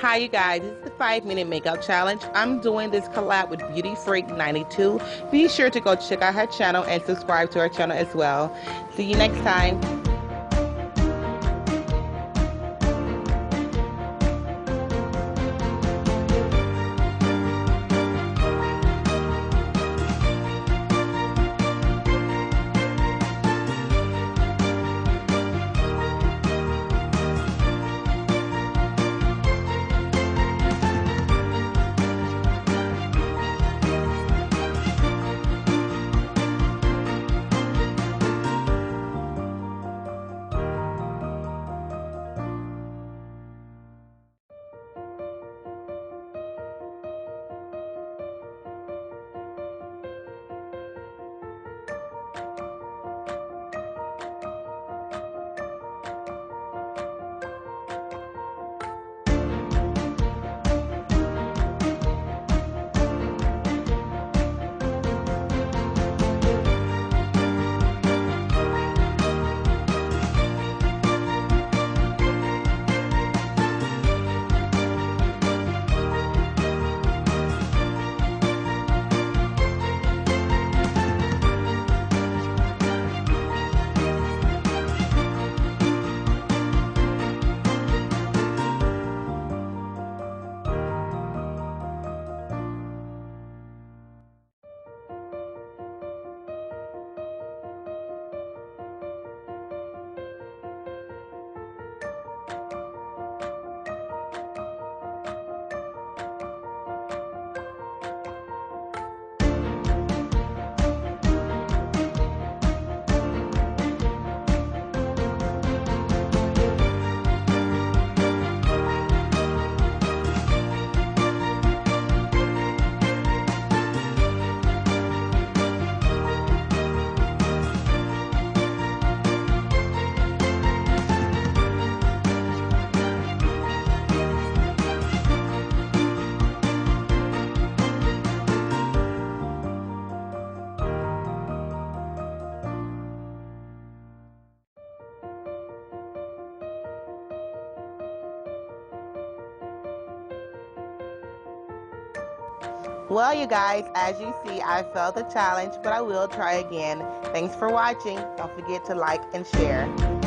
Hi, you guys. This is the five minute makeup challenge. I'm doing this collab with Beauty Freak 92. Be sure to go check out her channel and subscribe to her channel as well. See you next time. Well, you guys, as you see, I failed the challenge, but I will try again. Thanks for watching. Don't forget to like and share.